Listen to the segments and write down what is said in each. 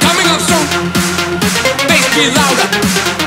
Coming up soon, bass louder.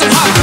Cause hot.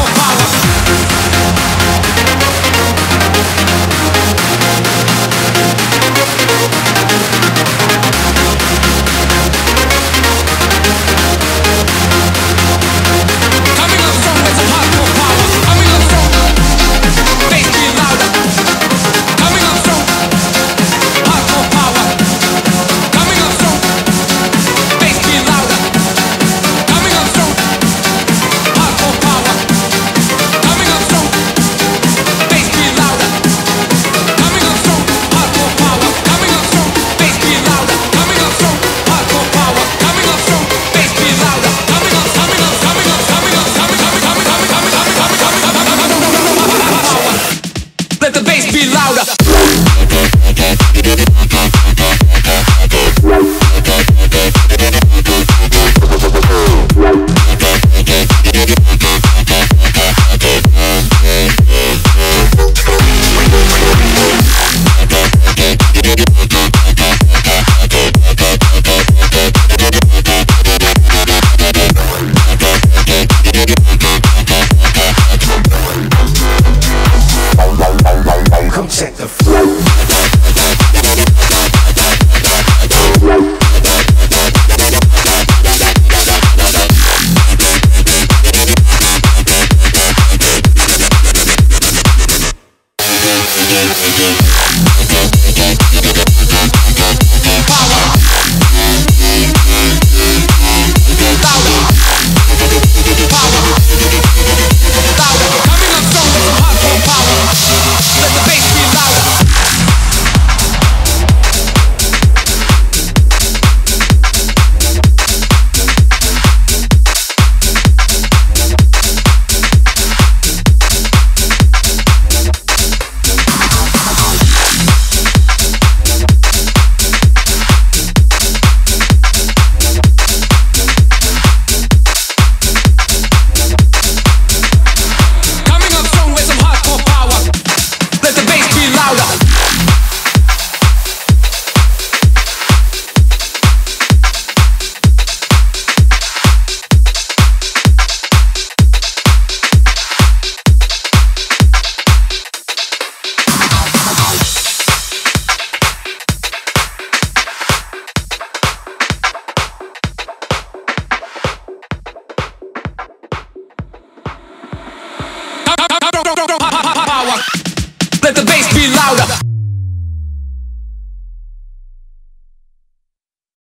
louder.